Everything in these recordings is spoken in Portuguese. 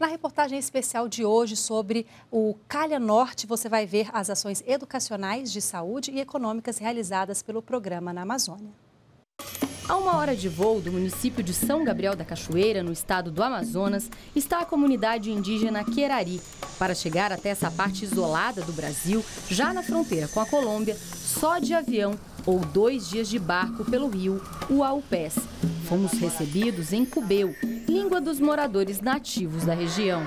Na reportagem especial de hoje sobre o Calha Norte, você vai ver as ações educacionais de saúde e econômicas realizadas pelo programa na Amazônia. A uma hora de voo do município de São Gabriel da Cachoeira, no estado do Amazonas, está a comunidade indígena Querari. Para chegar até essa parte isolada do Brasil, já na fronteira com a Colômbia, só de avião ou dois dias de barco pelo rio Uaupés. Fomos recebidos em Cubeu, língua dos moradores nativos da região.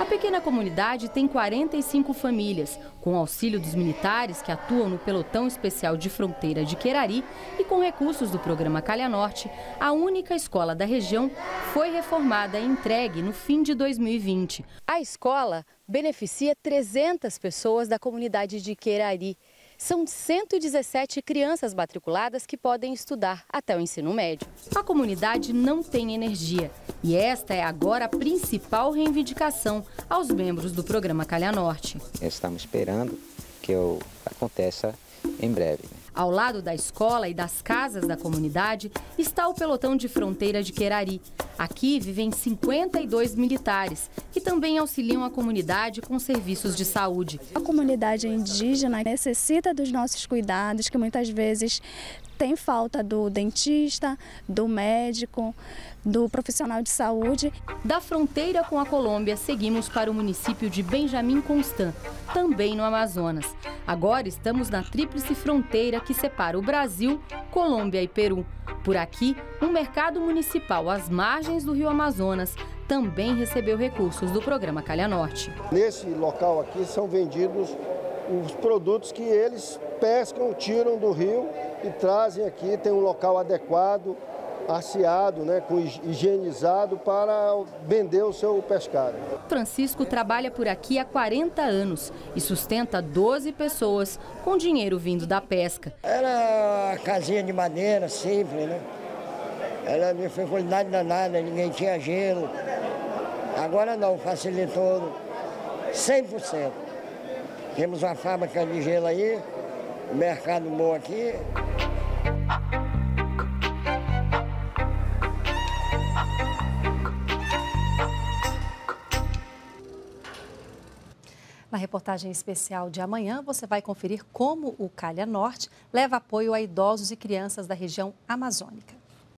A pequena comunidade tem 45 famílias, com auxílio dos militares que atuam no pelotão especial de fronteira de Querari e com recursos do programa Calha Norte, a única escola da região foi reformada e entregue no fim de 2020. A escola beneficia 300 pessoas da comunidade de Querari. São 117 crianças matriculadas que podem estudar até o ensino médio. A comunidade não tem energia e esta é agora a principal reivindicação aos membros do programa Calha Norte. Estamos esperando que aconteça em breve. Ao lado da escola e das casas da comunidade está o pelotão de fronteira de Querari. Aqui vivem 52 militares, que também auxiliam a comunidade com serviços de saúde. A comunidade indígena necessita dos nossos cuidados, que muitas vezes tem falta do dentista, do médico, do profissional de saúde. Da fronteira com a Colômbia, seguimos para o município de Benjamin Constant, também no Amazonas. Agora estamos na tríplice fronteira que separa o Brasil, Colômbia e Peru. Por aqui, um mercado municipal às margens do rio Amazonas também recebeu recursos do programa Calha Norte. Nesse local aqui são vendidos os produtos que eles pescam, tiram do rio e trazem aqui, tem um local adequado, asseado, né, com higienizado para vender o seu pescado. Francisco trabalha por aqui há 40 anos e sustenta 12 pessoas com dinheiro vindo da pesca. Era uma casinha de madeira simples, né? Era de dificuldade danada, ninguém tinha gelo. Agora não, facilitou 100%. Temos uma fábrica de gelo aí, mercado bom aqui. Na reportagem especial de amanhã, você vai conferir como o Calha Norte leva apoio a idosos e crianças da região amazônica.